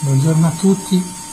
Buongiorno a tutti.